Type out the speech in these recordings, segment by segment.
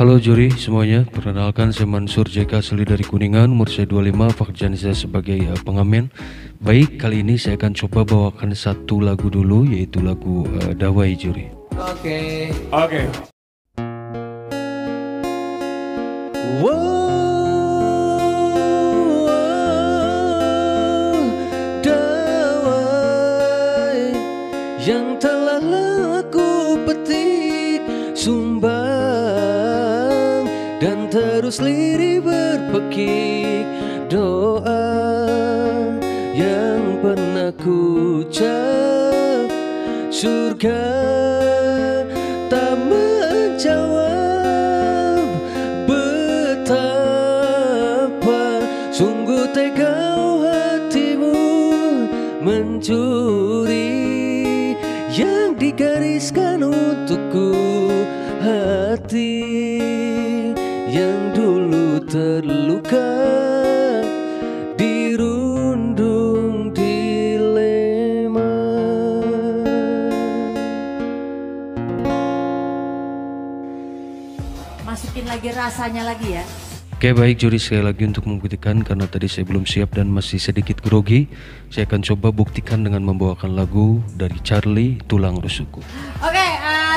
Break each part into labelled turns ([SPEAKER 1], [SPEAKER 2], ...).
[SPEAKER 1] Halo juri semuanya, perkenalkan saya Mansur JK asli dari Kuningan, umur saya 25, pekerjaan saya sebagai uh, pengamen. Baik, kali ini saya akan coba bawakan satu lagu dulu, yaitu lagu uh, Dawai juri.
[SPEAKER 2] Oke.
[SPEAKER 3] Oke.
[SPEAKER 2] Dawai yang telah aku petik sumbang dan terus lirih berpekik. Doa yang pernah ku ucap surga tak menjawab betapa sungguh tega hatimu mencuri yang digariskan untukku hati. yang terluka dirundung dilema.
[SPEAKER 4] Masukin lagi rasanya lagi ya.
[SPEAKER 1] Oke baik juri. Sekali lagi untuk membuktikan karena tadi saya belum siap dan masih sedikit grogi Saya akan coba buktikan dengan membawakan lagu dari Charlie Tulang Rusukku.
[SPEAKER 4] Oke, eh,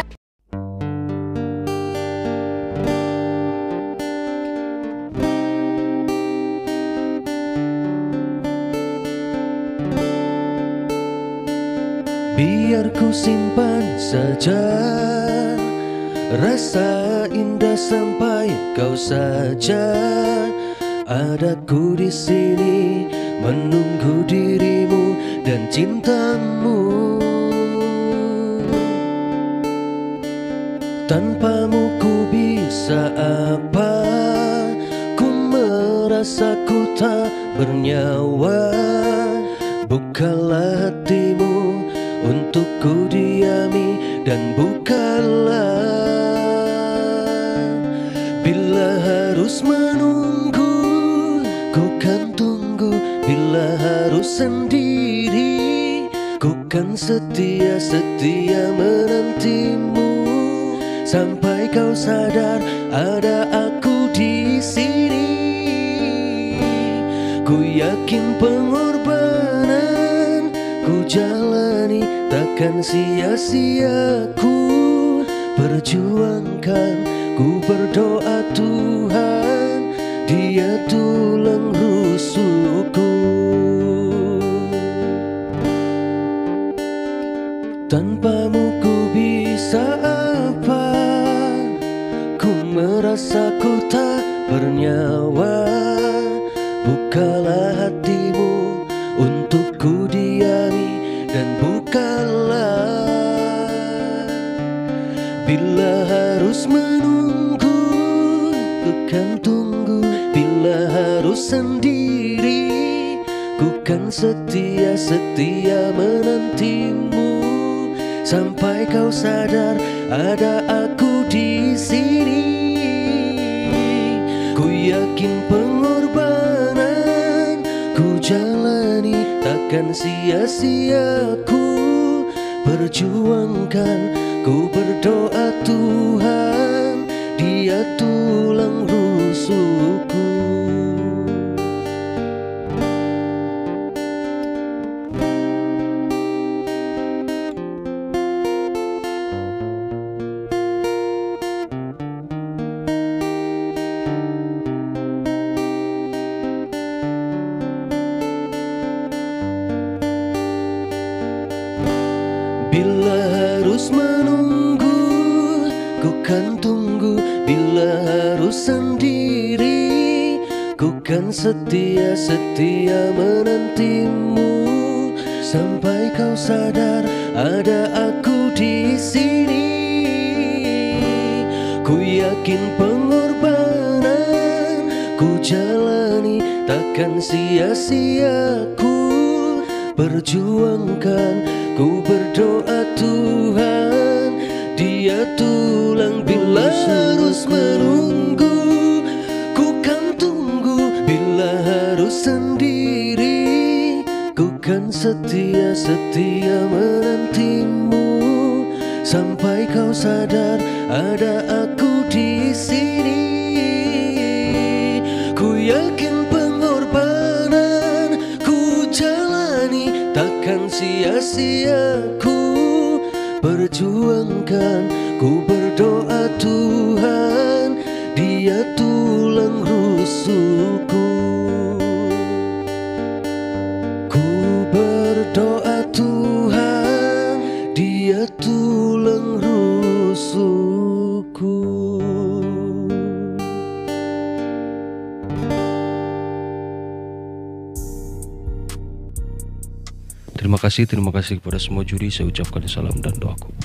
[SPEAKER 2] Biar ku simpan saja Rasa indah sampai kau saja. Ada ku di sini menunggu dirimu dan cintamu. Tanpamu ku bisa apa? Ku merasa ku tak bernyawa. Bukalah untuk ku diami dan bukalah. Bila harus menunggu ku kan tunggu. Bila harus sendiri ku kan setia-setia menantimu. Sampai kau sadar ada aku di sini. Ku yakin pengorbanan ku jalani takkan sia-sia ku perjuangkan. Ku berdoa Tuhan dia tulang rusukku Tanpamu ku bisa apa? Ku merasa ku tak bernyawa. Bukalah hatimu untuk ku diami dan bukalah harus menunggu. Ku kan tunggu Bila harus sendiri. Ku kan setia-setia menantimu. Sampai kau sadar ada aku di sini. Ku yakin pengorbanan ku jalani Takkan sia-sia ku perjuangkan Ku berdoa Tuhan Dia tulang rusukku. Bila Ku kan tunggu Bila harus sendiri. Ku kan setia-setia menantimu. Sampai kau sadar ada aku di sini. Ku yakin pengorbanan ku jalani Takkan sia-sia ku. Perjuangkan Ku berdoa Tuhan dia tulang bila harus menunggu Ku kan tunggu bila harus sendiri. Ku kan setia-setia menantimu Sampai kau sadar ada aku di sini. Ku yakin pengorbanan ku jalani Takkan sia-sia ku perjuangkan Ku berdoa Tuhan Dia tulang rusukku
[SPEAKER 1] Terima kasih, terima kasih kepada semua juri. Saya ucapkan salam dan doaku.